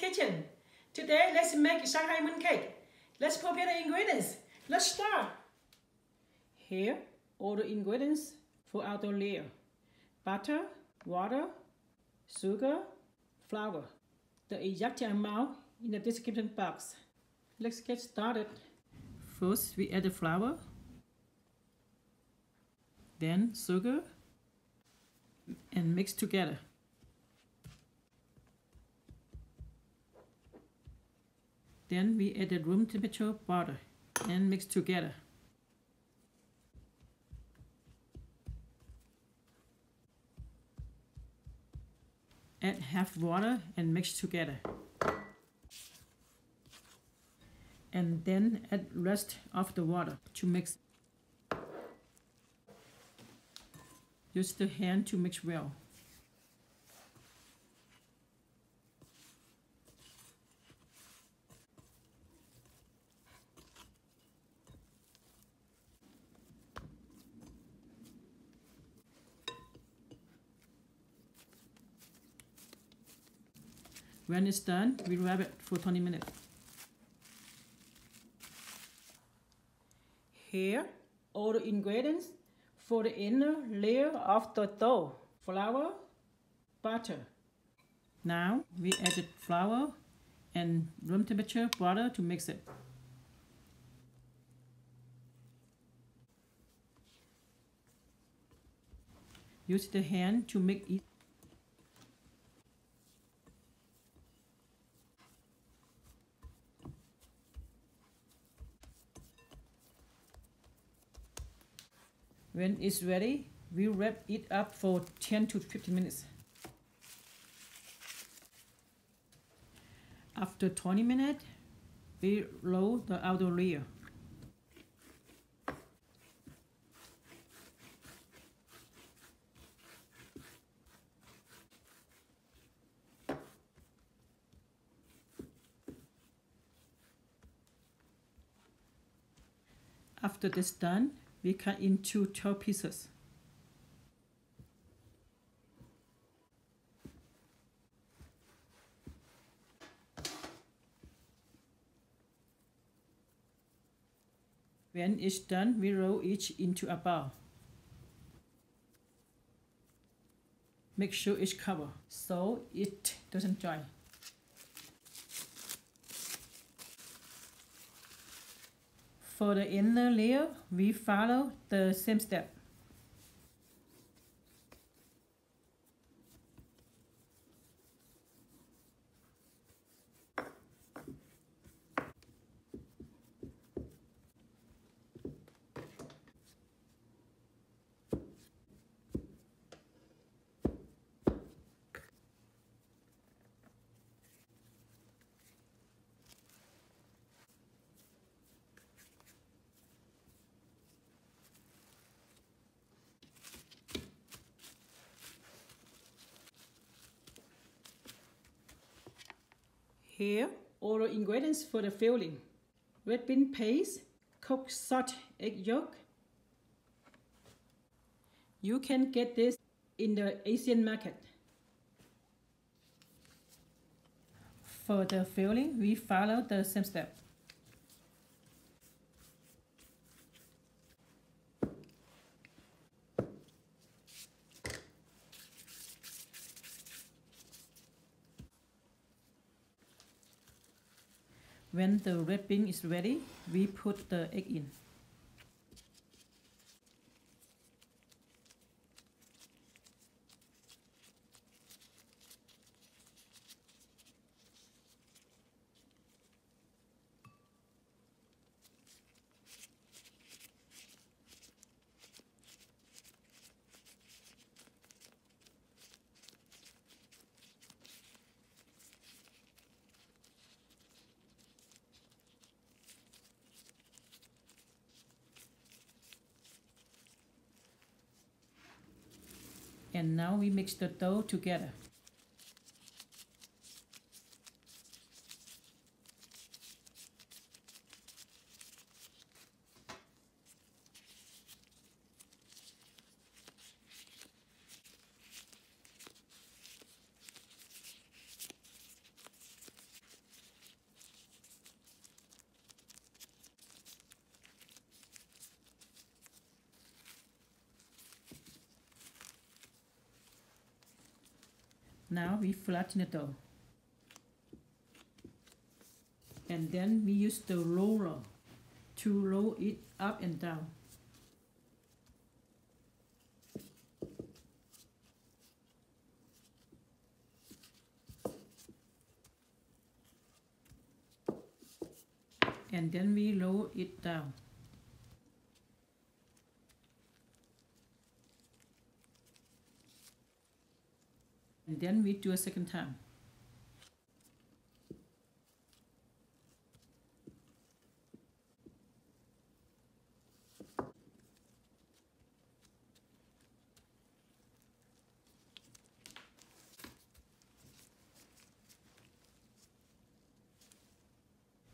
Kitchen. Today, let's make Shanghai mooncake. Let's prepare the ingredients. Let's start. Here, all the ingredients for outer layer. Butter, water, sugar, flour. The exact amount in the description box. Let's get started. First, we add the flour, then sugar, and mix together. Then we add the room temperature butter and mix together. Add half water and mix together. And then add rest of the water to mix. Use the hand to mix well. When it's done, we wrap it for 20 minutes. Here, all the ingredients for the inner layer of the dough. Flour, butter. Now, we added flour and room temperature water to mix it. Use the hand to make it When it's ready, we wrap it up for 10 to 15 minutes. After 20 minutes, we roll the outer layer. After this done, we cut into 12 pieces. When it's done, we roll each into a ball. Make sure it's covered so it doesn't dry. For the inner layer, we follow the same step. Here, all the ingredients for the filling. Red bean paste, cooked salt egg yolk. You can get this in the Asian market. For the filling, we follow the same step. When the wrapping is ready, we put the egg in. And now we mix the dough together. Now we flatten it dough. And then we use the roller to roll it up and down. And then we roll it down. And then we do a second time.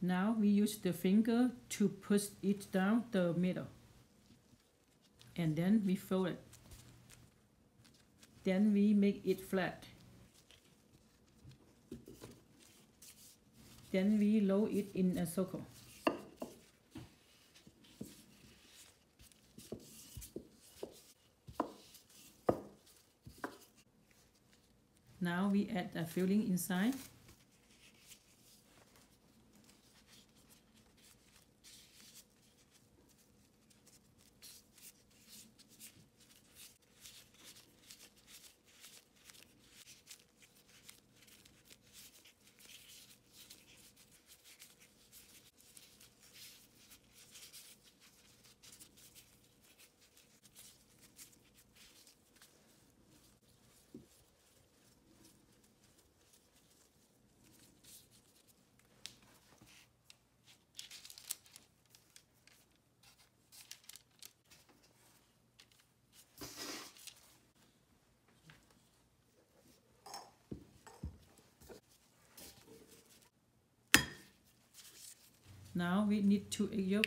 Now we use the finger to push it down the middle. And then we fold it. Then we make it flat. Then we roll it in a circle. Now we add a filling inside. Now we need two egg eh, yolk.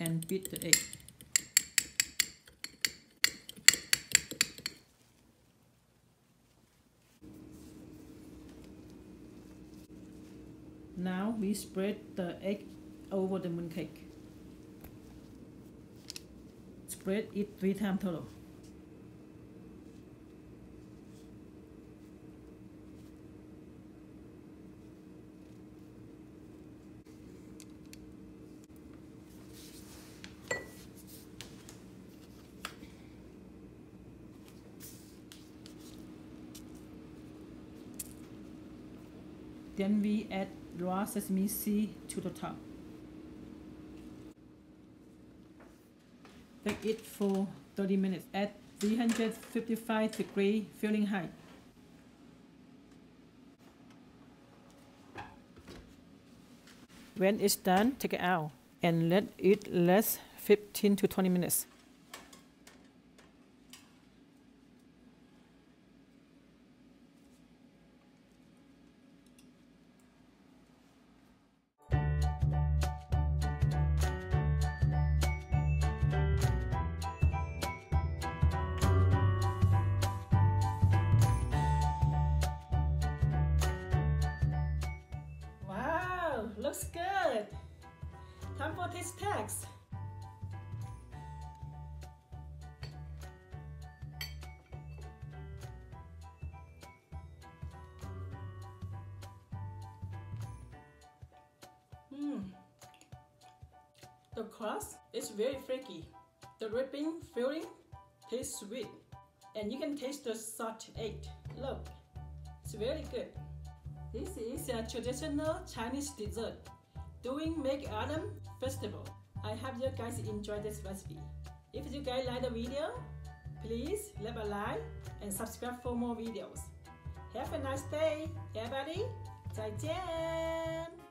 And beat the egg. Now we spread the egg over the mooncake. Spread it three times total. Then we add raw sesame seed to the top. Bake it for 30 minutes at 355 degree height. When it's done, take it out and let it rest 15 to 20 minutes. Looks good. Time for taste test. Hmm. The crust is very flaky. The red bean filling tastes sweet. And you can taste the salt egg. Look, it's very good. This is a traditional Chinese dessert during Mid-Autumn Festival. I hope you guys enjoy this recipe. If you guys like the video, please leave a like and subscribe for more videos. Have a nice day, everybody. 再见。